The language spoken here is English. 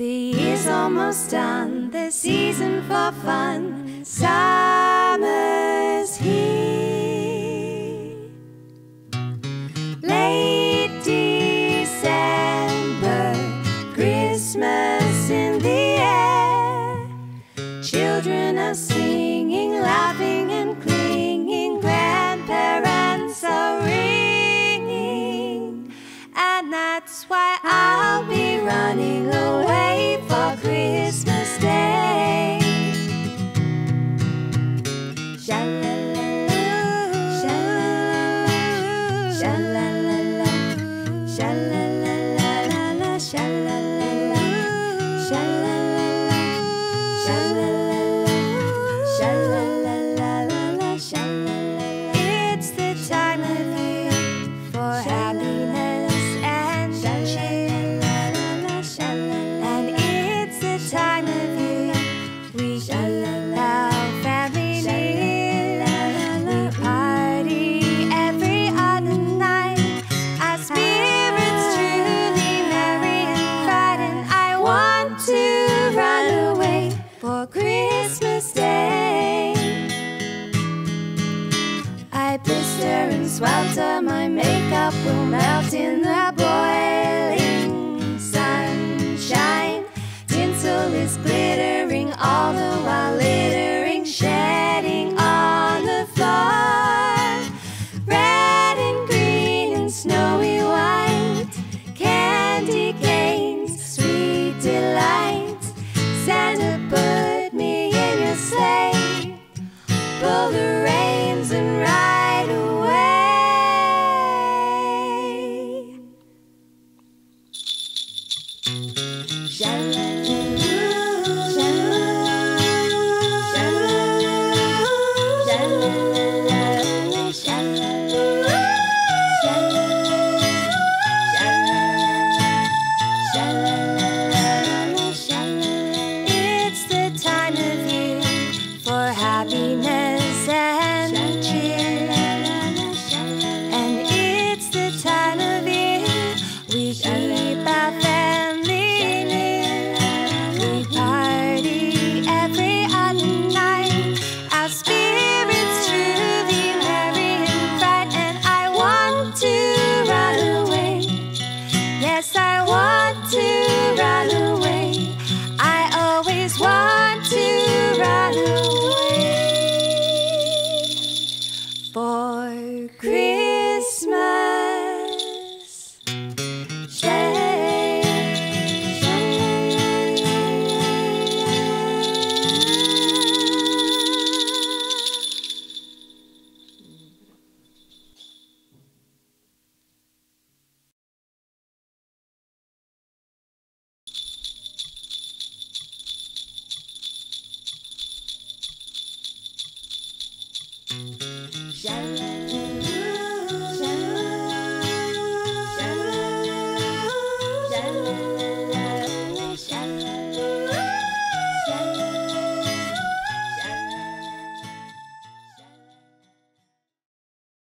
The year's almost done, the season for fun, summer's here. Late December, Christmas in the air, children are singing. Christmas Day. I blister and swelter, my makeup will melt in the boiling sunshine. Tinsel is glittering, all the while littering, shedding on the floor. Red and green and snowy white, candy canes, sweet delight. Santa